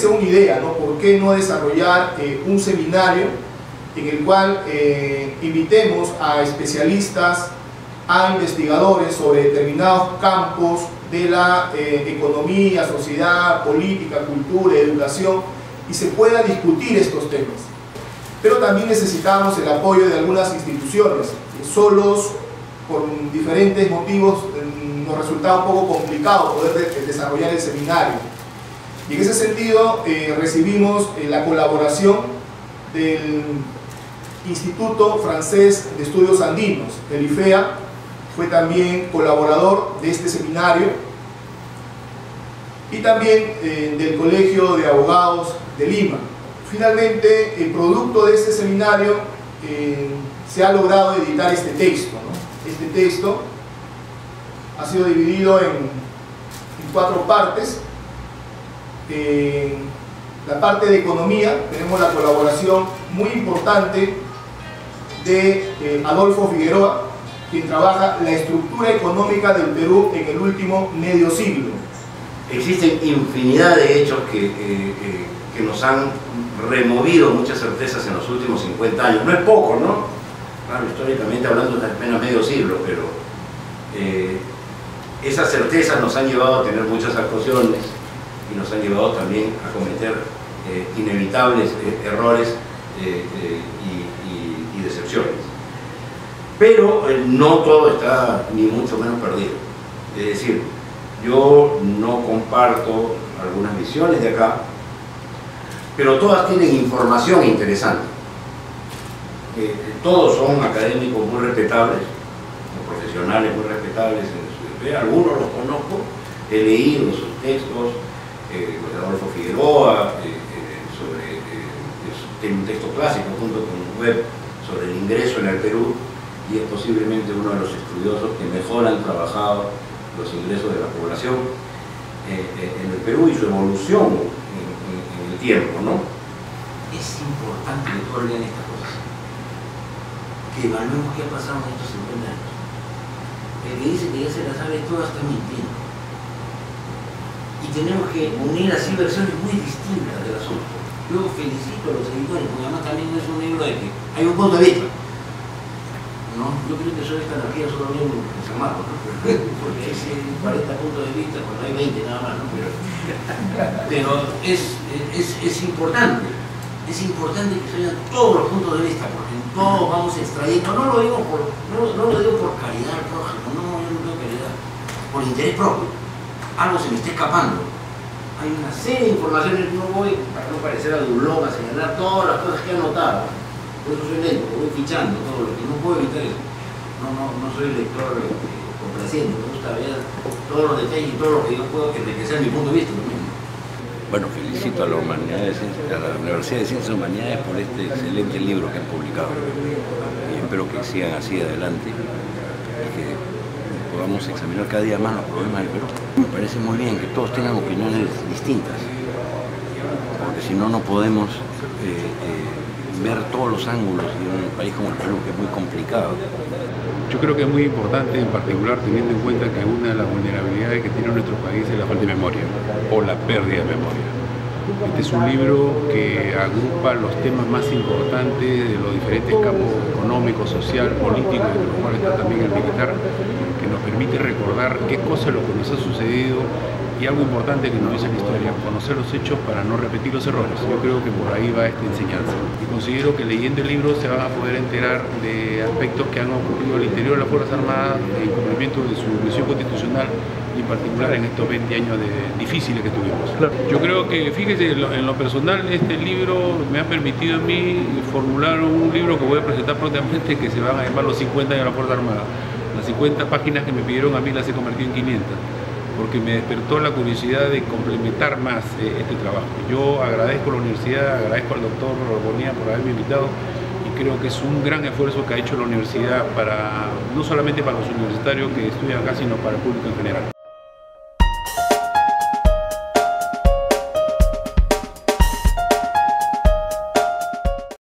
surge una idea, ¿no? ¿Por qué no desarrollar eh, un seminario en el cual eh, invitemos a especialistas, a investigadores sobre determinados campos de la eh, economía, sociedad, política, cultura, educación, y se pueda discutir estos temas. Pero también necesitamos el apoyo de algunas instituciones, solos, por diferentes motivos, nos resultaba un poco complicado poder desarrollar el seminario. Y en ese sentido eh, recibimos eh, la colaboración del Instituto Francés de Estudios Andinos, el IFEA, fue también colaborador de este seminario y también eh, del Colegio de Abogados de Lima. Finalmente, el producto de este seminario se ha logrado editar este texto. Este texto ha sido dividido en, en cuatro partes la parte de economía tenemos la colaboración muy importante de eh, Adolfo Figueroa, quien trabaja la estructura económica del Perú en el último medio siglo. Existen infinidad de hechos que, eh, eh, que nos han removido muchas certezas en los últimos 50 años. No es poco, ¿no? Claro, históricamente hablando de apenas medio siglo, pero esas certezas nos han llevado a tener muchas actuaciones, y nos han llevado también a cometer eh, inevitables eh, errores eh, y, y, decepciones. Pero no todo está ni mucho menos perdido. Es decir, yo no comparto algunas visiones de acá, pero todas tienen información interesante. todos son académicos muy respetables, profesionales muy respetables algunos los conozco, he leído sus textos, eh, Adolfo Figueroa, eh, eh, sobre, tiene un texto clásico junto con Web sobre el ingreso en el Perú y es posiblemente uno de los estudiosos que mejor han trabajado los ingresos de la población en el Perú y su evolución en, el tiempo. ¿no? Es importante que todos estas cosas, que evaluemos qué ha pasado en estos 50 años. El que dice que ya se las sabe todas está mintiendo y tenemos que unir así versiones muy distintas del asunto. Yo felicito a los editores, porque además también es un libro de que hay un punto de vista. ¿no? Yo creo que soy esta energía solo bien en San Marcos, ¿no? porque hay 40 puntos de vista cuando hay 20 nada más, ¿no? pero, pero es, es, es, importante, es importante que se vean todos los puntos de vista, porque en todos vamos extrayendo, no lo digo por, no, no lo digo por caridad no, yo caridad, por interés propio algo se me está escapando. Hay una serie de informaciones, no voy, para no parecer a Dulón, a señalar todas las cosas que he anotado. Por eso soy lento, voy fichando todo lo que no puedo evitar eso. No, no, no soy lector este, complaciente, me gusta ver todos los detalles y todo lo que yo puedo enriquecer mi punto de vista. Bueno, felicito a la, a la Universidad de Ciencias Humanidades por este excelente libro que han publicado. Y espero que sigan así adelante podamos examinar cada día más los problemas del Perú. Me parece muy bien que todos tengan opiniones distintas, porque si no, no podemos eh, eh, ver todos los ángulos de un país como el Perú, que es muy complicado. Yo creo que es muy importante, en particular teniendo en cuenta que una de las vulnerabilidades que tiene nuestro país es la falta de memoria o la pérdida de memoria. Este es un libro que agrupa los temas más importantes de los diferentes campos económicos, social, político, entre los cuales está también el militar, que nos permite recordar qué cosa es lo que nos ha sucedido y algo importante que nos dice la historia, conocer los hechos para no repetir los errores. Yo creo que por ahí va esta enseñanza. Y considero que leyendo el libro se van a poder enterar de aspectos que han ocurrido al interior de las Fuerzas Armadas en cumplimiento de su misión constitucional y en particular en estos 20 años de, difíciles que tuvimos. Yo creo que, fíjese, en lo, personal este libro me ha permitido a mí formular un libro que voy a presentar prontamente que se van a llamar los 50 años de la Fuerza Armada. Las 50 páginas que me pidieron a mí las he convertido en 500 porque me despertó la curiosidad de complementar más eh, este trabajo. Yo agradezco a la universidad, agradezco al doctor Bonía por haberme invitado y creo que es un gran esfuerzo que ha hecho la universidad para no solamente para los universitarios que estudian acá, sino para el público en general.